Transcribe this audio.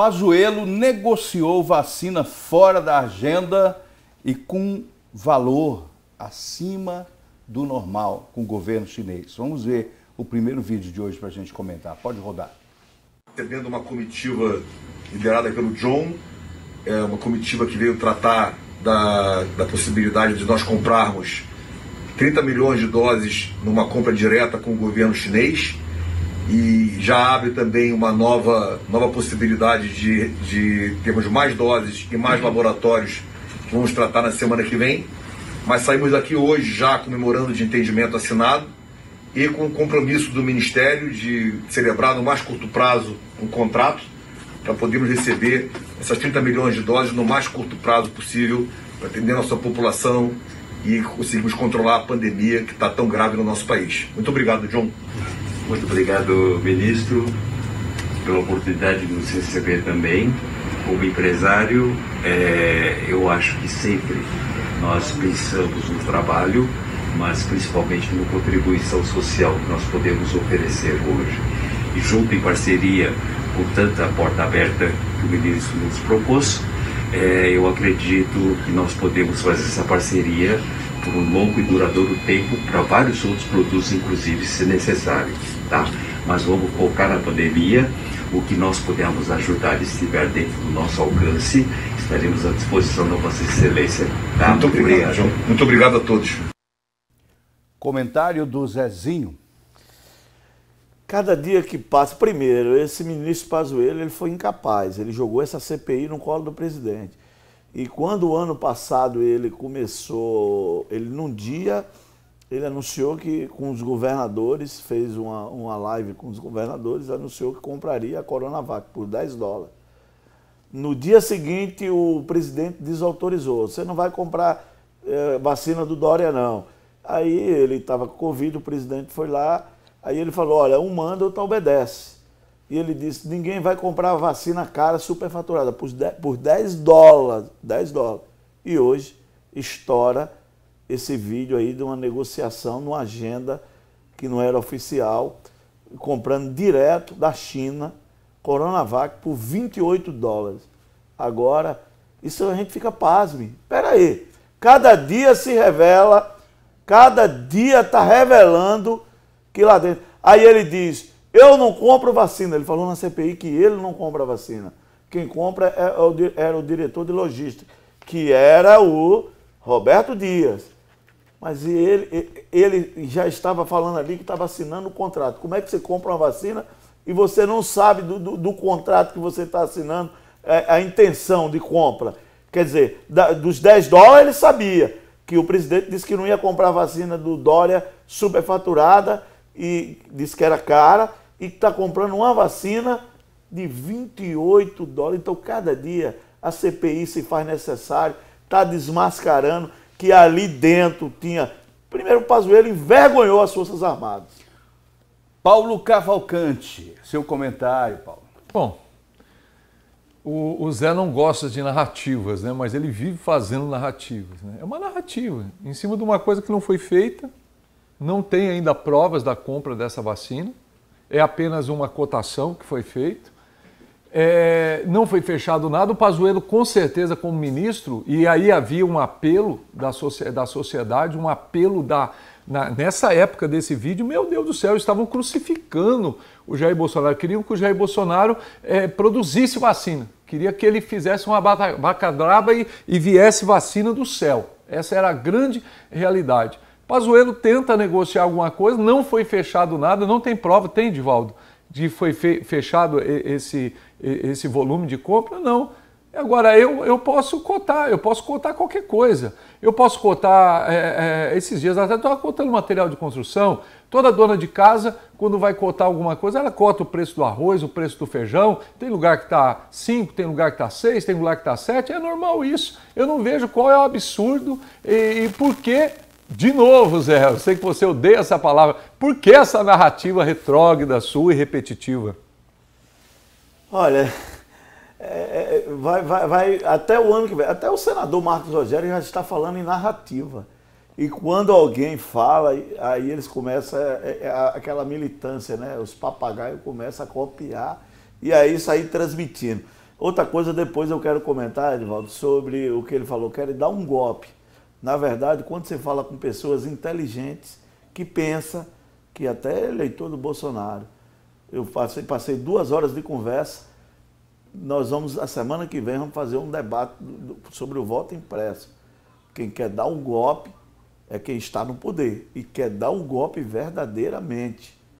Pazuello negociou vacina fora da agenda e com valor acima do normal com o governo chinês. Vamos ver o primeiro vídeo de hoje para a gente comentar. Pode rodar. Recebendo uma comitiva liderada pelo John, é uma comitiva que veio tratar da, da possibilidade de nós comprarmos 30 milhões de doses numa compra direta com o governo chinês e já abre também uma nova, nova possibilidade de, de termos mais doses e mais laboratórios que vamos tratar na semana que vem. Mas saímos daqui hoje já comemorando de entendimento assinado e com o compromisso do Ministério de celebrar no mais curto prazo um contrato para podermos receber essas 30 milhões de doses no mais curto prazo possível para atender a nossa população e conseguirmos controlar a pandemia que está tão grave no nosso país. Muito obrigado, John. Muito obrigado, ministro, pela oportunidade de nos receber também. Como empresário, é, eu acho que sempre nós pensamos no trabalho, mas principalmente no contribuição social que nós podemos oferecer hoje. E junto em parceria com tanta porta aberta que o ministro nos propôs, é, eu acredito que nós podemos fazer essa parceria por um longo e duradouro tempo para vários outros produtos, inclusive, se necessário. Tá? Mas vamos focar na pandemia, o que nós pudermos ajudar estiver dentro do nosso alcance, estaremos à disposição da Vossa Excelência. Tá? Muito, Muito obrigado, João. Muito obrigado a todos. Comentário do Zezinho. Cada dia que passa, primeiro, esse ministro Pazuello ele foi incapaz, ele jogou essa CPI no colo do presidente. E quando o ano passado ele começou, ele num dia, ele anunciou que com os governadores, fez uma, uma live com os governadores, anunciou que compraria a Coronavac por 10 dólares. No dia seguinte, o presidente desautorizou. Você não vai comprar é, vacina do Dória, não. Aí ele estava com Covid, o presidente foi lá, Aí ele falou: olha, um manda, outro obedece. E ele disse: ninguém vai comprar vacina cara superfaturada por 10, por 10 dólares. 10 dólares. E hoje estoura esse vídeo aí de uma negociação numa agenda que não era oficial, comprando direto da China Coronavac por 28 dólares. Agora, isso a gente fica pasme. Espera aí, cada dia se revela, cada dia está revelando que lá dentro. Aí ele diz: Eu não compro vacina. Ele falou na CPI que ele não compra vacina. Quem compra é era o diretor de logística, que era o Roberto Dias. Mas ele, ele já estava falando ali que estava assinando o contrato. Como é que você compra uma vacina e você não sabe do, do, do contrato que você está assinando, é, a intenção de compra? Quer dizer, da, dos 10 dólares ele sabia que o presidente disse que não ia comprar vacina do Dória superfaturada e disse que era cara e está comprando uma vacina de 28 dólares. Então, cada dia a CPI se faz necessário, está desmascarando que ali dentro tinha. Primeiro, o Pazuello envergonhou as Forças Armadas. Paulo Cavalcante, seu comentário, Paulo. Bom, o, o, Zé não gosta de narrativas, né? mas ele vive fazendo narrativas. Né? É uma narrativa em cima de uma coisa que não foi feita, não tem ainda provas da compra dessa vacina, é apenas uma cotação que foi feita. É, não foi fechado nada. O Pazuello, com certeza, como ministro, e aí havia um apelo da, da sociedade, um apelo da. Na, nessa época desse vídeo, meu Deus do céu, estavam crucificando o Jair Bolsonaro. Queriam que o Jair Bolsonaro é, produzisse vacina. Queria que ele fizesse uma bacadraba e, e viesse vacina do céu. Essa era a grande realidade. Pazuello tenta negociar alguma coisa, não foi fechado nada, não tem prova, tem, Divaldo, de foi fechado esse, esse volume de compra? Não. Agora, eu, eu posso cotar, eu posso cotar qualquer coisa. Eu posso cotar, é, é, esses dias até estou cotando material de construção. Toda dona de casa, quando vai cotar alguma coisa, ela cota o preço do arroz, o preço do feijão. Tem lugar que está 5, tem lugar que está 6, tem lugar que está 7. É normal isso. Eu não vejo qual é o absurdo e, e por que de novo, Zé, eu sei que você odeia essa palavra. Por que essa narrativa retrógrada sua e repetitiva? Olha, é, é, vai, vai, vai, até o ano que vem, até o senador Marcos Rogério já está falando em narrativa. E quando alguém fala, aí eles começam, é, é, é aquela militância, né? Os papagaios começam a copiar e aí sair transmitindo. Outra coisa, depois eu quero comentar, Edvaldo, sobre o que ele falou, quer dar um golpe. Na verdade, quando você fala com pessoas inteligentes, que pensa que até eleitor do Bolsonaro, eu passei, passei duas horas de conversa, nós vamos, a semana que vem, vamos fazer um debate sobre o voto impresso. Quem quer dar um golpe é quem está no poder e quer dar um golpe verdadeiramente.